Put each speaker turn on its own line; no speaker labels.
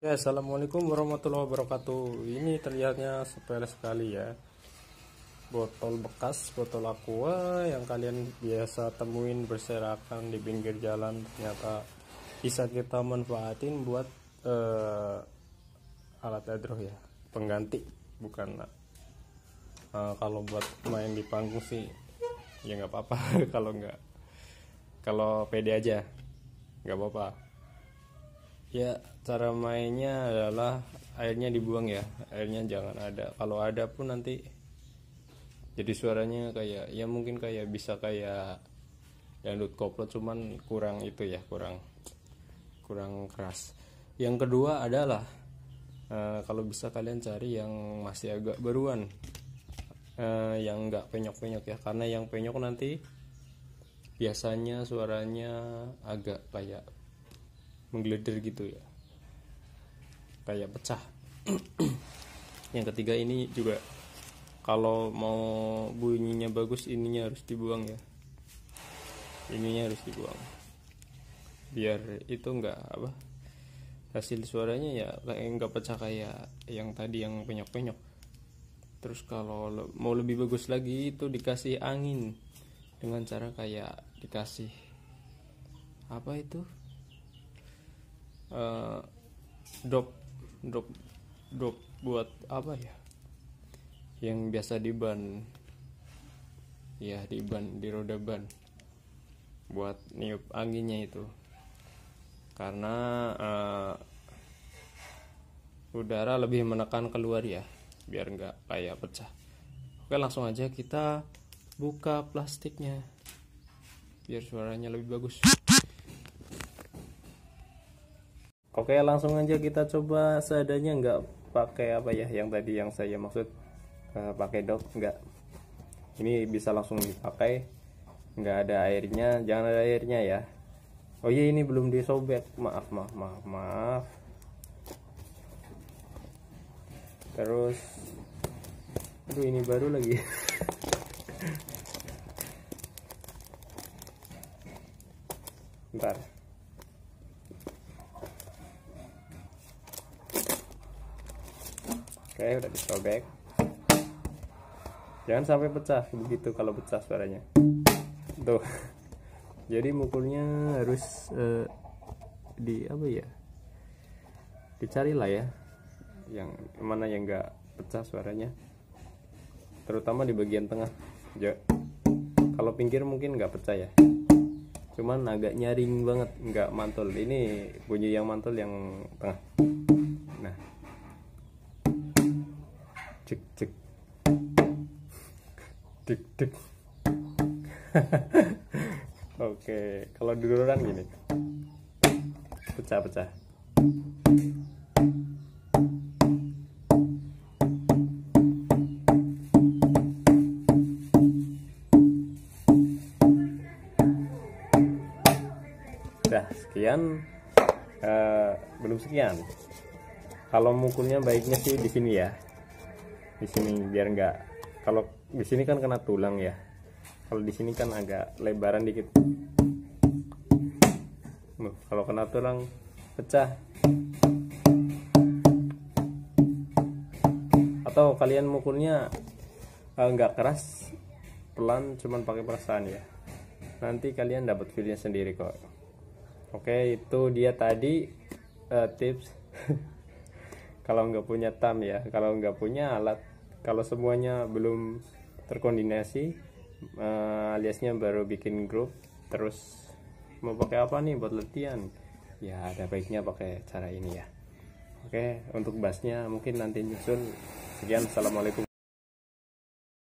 Ya, assalamualaikum warahmatullahi wabarakatuh. Ini terlihatnya sepele sekali ya. Botol bekas, botol aqua yang kalian biasa temuin berserakan di pinggir jalan ternyata bisa kita manfaatin buat uh, alat edroh ya, pengganti bukan uh, kalau buat main di panggung sih ya nggak apa-apa kalau nggak kalau pede aja nggak apa-apa ya cara mainnya adalah airnya dibuang ya airnya jangan ada. Kalau ada pun nanti jadi suaranya kayak ya mungkin kayak bisa kayak dangdut koplo cuman kurang itu ya kurang kurang keras. Yang kedua adalah uh, kalau bisa kalian cari yang masih agak baruan uh, yang enggak penyok-penyok ya. Karena yang penyok nanti biasanya suaranya agak kayak menggeleder gitu ya. Kayak pecah. Yang ketiga ini juga kalau mau bunyinya bagus ininya harus dibuang ya. Ininya harus dibuang. Biar itu enggak apa hasil suaranya ya enggak pecah kayak yang tadi yang penyok-penyok. Terus kalau mau lebih bagus lagi itu dikasih angin. Dengan cara kayak dikasih apa itu uh, drop drop drop buat apa ya? Yang biasa di ban. Ya di ban di roda ban. Buat niup anginnya itu. Karena uh, udara lebih menekan keluar ya biar nggak kayak pecah. Oke langsung aja kita buka plastiknya biar suaranya lebih bagus Oke langsung aja kita coba. Seadanya nggak pakai apa ya yang tadi yang saya maksud uh, pakai dot nggak. Ini bisa langsung dipakai. Nggak ada airnya. Jangan ada airnya ya. Oh iya ini belum disobek. Maaf maaf maaf maaf. Terus aduh ini baru lagi. Ntar oke udah disobek jangan sampai pecah begitu kalau pecah suaranya. Tuh. Jadi mukulnya harus uh, di apa ya? Dicari lah ya. Yang mana yang enggak pecah suaranya. Terutama di bagian tengah. Ya kalau pinggir mungkin nggak pecah ya. Cuman agak nyaring banget nggak mantul. Ini bunyi yang mantul yang tengah cek cek dik dik oke kalau duluran gini. Pecah pecah Dah, sekian. Uh, belum sekian. Kalau mukulnya baiknya sih di sini ya di sini biar enggak kalau di sini kan kena tulang ya. Kalau di sini kan agak lebaran dikit. Kalau kena tulang pecah. Atau kalian mukulnya enggak keras pelan cuman pakai perasaan ya. Nanti kalian dapat feelnya sendiri kok. Oke itu dia tadi uh, tips. Kalau nggak punya tam ya kalau nggak punya alat kalau semuanya belum terkoordinasi uh, aliasnya baru bikin grup terus mau pakai apa nih buat latihan? Ya ada baiknya pakai cara ini ya. Oke untuk bassnya mungkin nanti nyusun sekian assalamualaikum